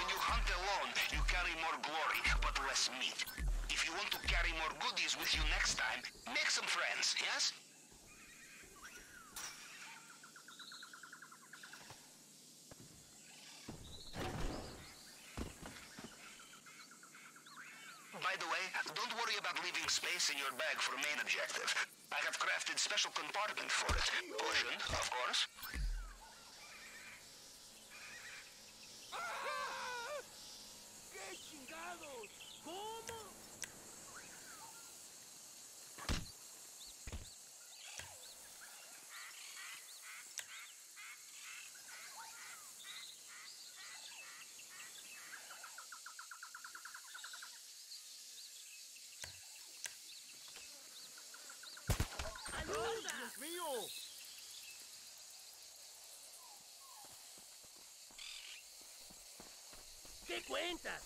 When you hunt alone, you carry more glory, but less meat. If you want to carry more goodies with you next time, make some friends, yes? By the way, don't worry about leaving space in your bag for main objective. I have crafted special compartment for it. Cushioned, ¿Qué cuentas?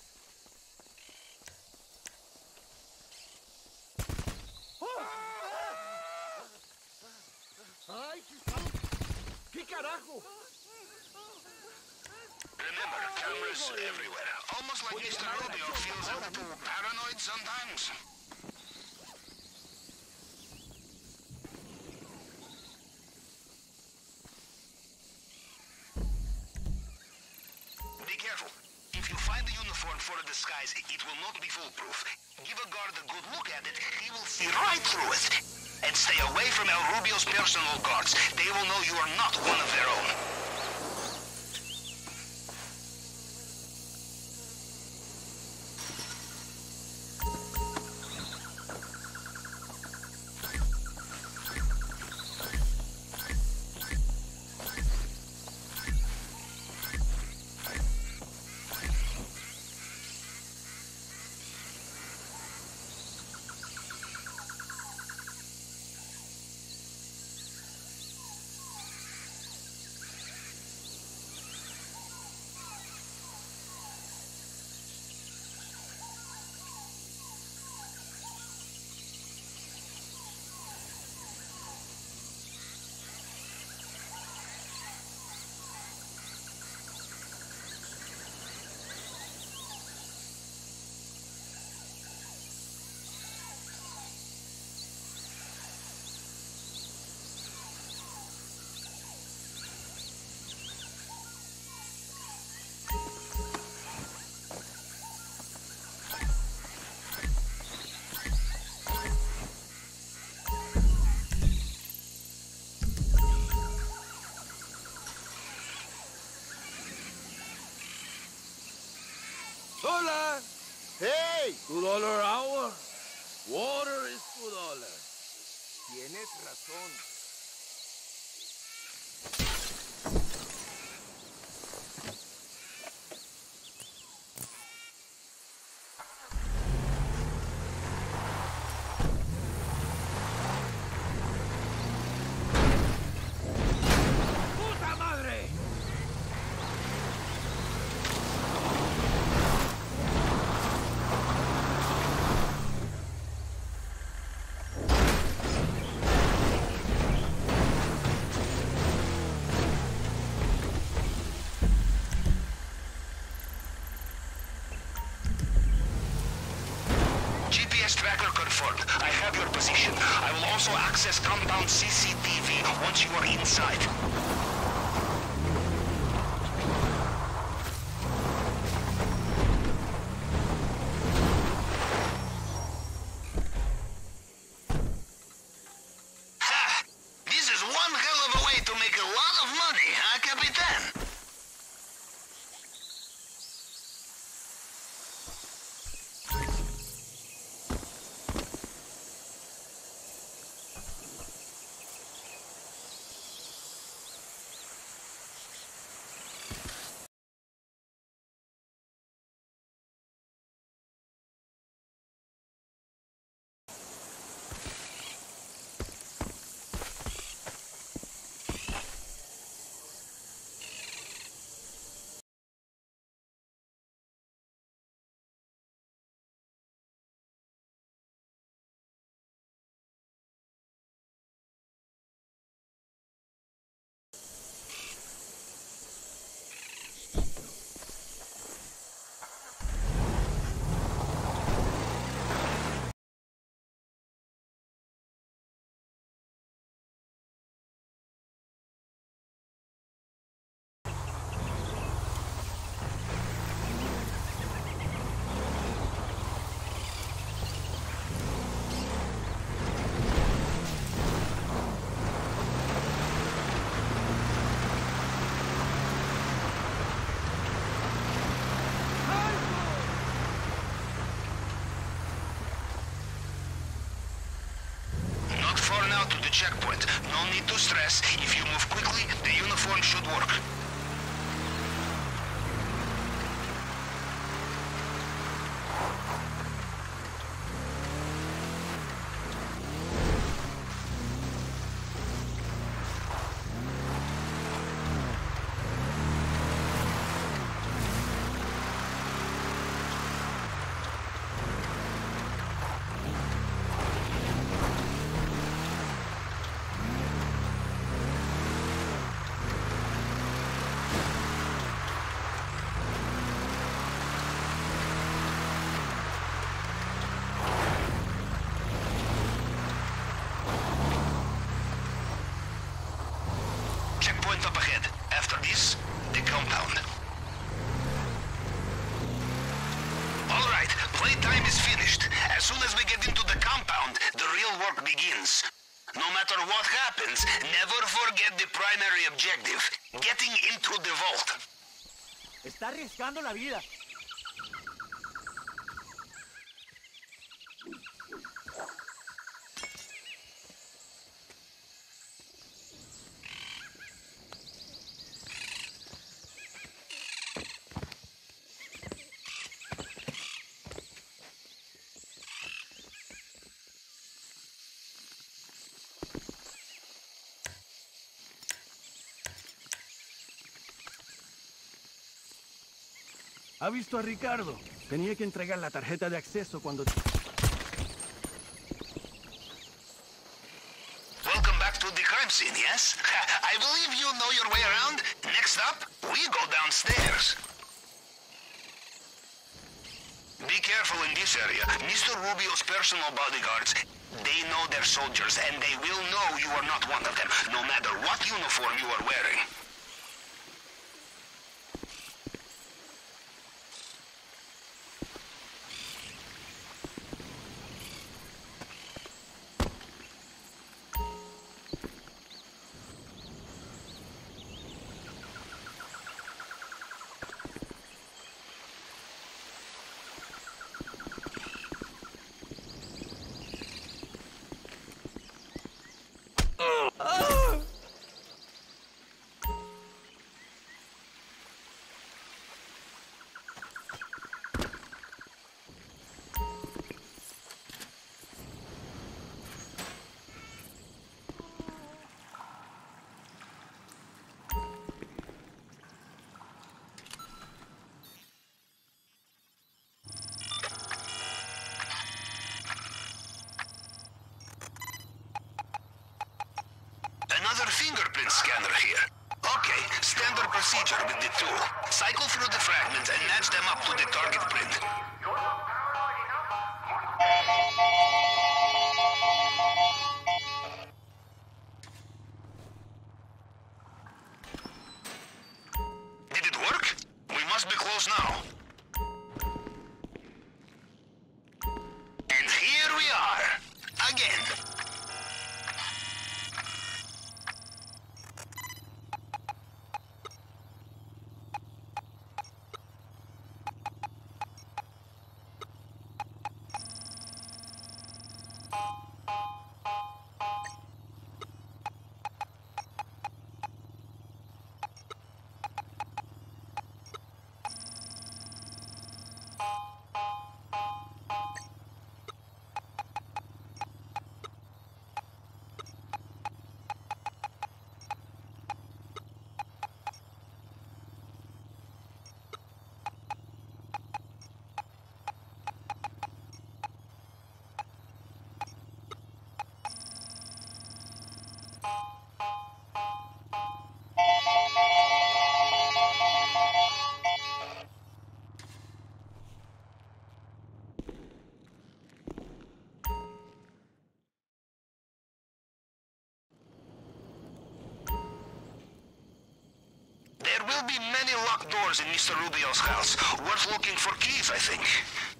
¡Ay, qué, qué carajo! Remember, cameras everywhere. Almost like Mr. Rubio feels a little paranoid sometimes. Be careful. If you find the uniform for a disguise, it will not be foolproof. Give a guard a good look at it, he will see right through it. And stay away from El Rubio's personal guards. They will know you are not one of their own. Hola. Hey. Tu dólar agua. Water is tu dólar. Tienes razón. Compound CCTV once you are inside. Ha! This is one hell of a way to make a lot of money, huh, Capitan? Checkpoint. No need to stress. If you move quickly, the uniform should work. Begins. No matter what happens, never forget the primary objective. Getting into the vault. Está arriesgando la vida. ¿Ha visto a Ricardo? Tenía que entregar la tarjeta de acceso cuando... Welcome back to the crime scene, yes? I believe you know your way around. Next up, we go downstairs. Be careful in this area. Mr. Rubio's personal bodyguards, they know their soldiers, and they will know you are not one of them, no matter what uniform you are wearing. Fingerprint scanner here. Okay, standard procedure with the tool. Cycle through the fragments and match them up to the target print. Did it work? We must be close now. Many locked doors in Mr. Rubio's house. Worth looking for keys, I think.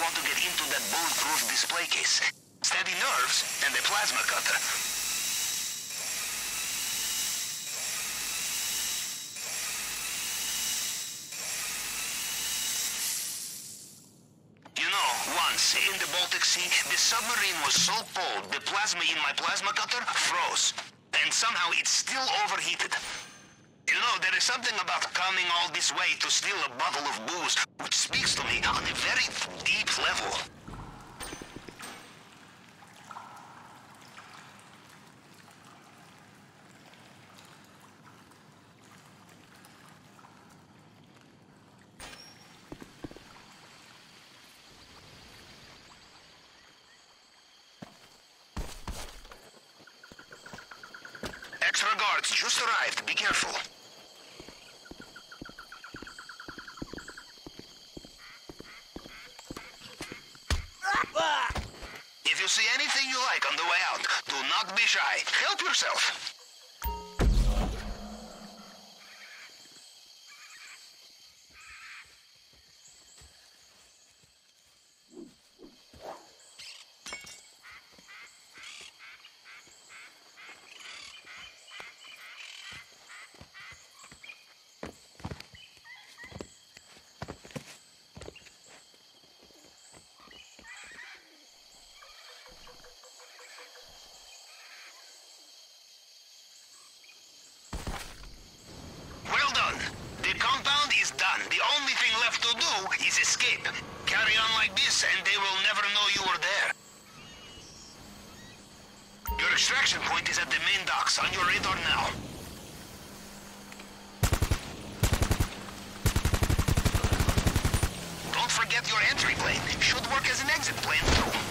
Into that bulletproof display case. Steady nerves and a plasma cutter. You know, once in the Baltic Sea, the submarine was so cold the plasma in my plasma cutter froze. And somehow it's still overheated. Know, there is something about coming all this way to steal a bottle of booze, which speaks to me on a very deep level. Extra guards just arrived. Be careful. If you see anything you like on the way out, do not be shy. Help yourself. Well done. The compound is done. The only thing left to do is escape. Carry on like this and they will never know you were there. Your extraction point is at the main docks on your radar now. Don't forget your entry plane. Should work as an exit plane too.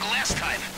Like last time.